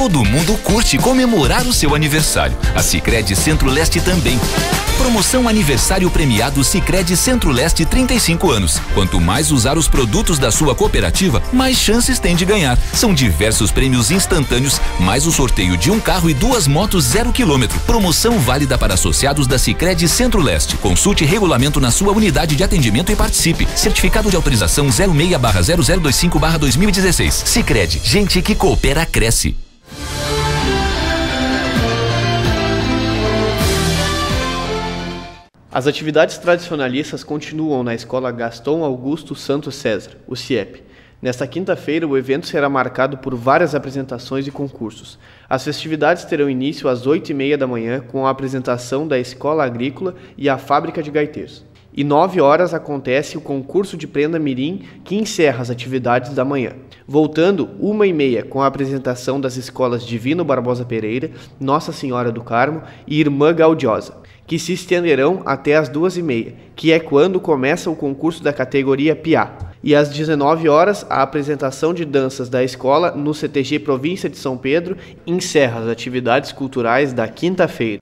Todo mundo curte comemorar o seu aniversário. A Sicredi Centro-Leste também. Promoção Aniversário Premiado Sicredi Centro-Leste 35 anos. Quanto mais usar os produtos da sua cooperativa, mais chances tem de ganhar. São diversos prêmios instantâneos, mais o sorteio de um carro e duas motos zero quilômetro. Promoção válida para associados da Sicredi Centro-Leste. Consulte regulamento na sua unidade de atendimento e participe. Certificado de autorização 06/0025/2016. Sicredi, gente que coopera cresce. As atividades tradicionalistas continuam na Escola Gaston Augusto Santos César, o CIEP. Nesta quinta-feira, o evento será marcado por várias apresentações e concursos. As festividades terão início às oito e meia da manhã com a apresentação da Escola Agrícola e a Fábrica de Gaiteiros. E nove horas acontece o concurso de prenda mirim que encerra as atividades da manhã. Voltando uma e meia com a apresentação das escolas Divino Barbosa Pereira, Nossa Senhora do Carmo e Irmã Gaudiosa que se estenderão até as duas e meia, que é quando começa o concurso da categoria PIA. E às 19 horas, a apresentação de danças da escola no CTG Província de São Pedro encerra as atividades culturais da quinta-feira.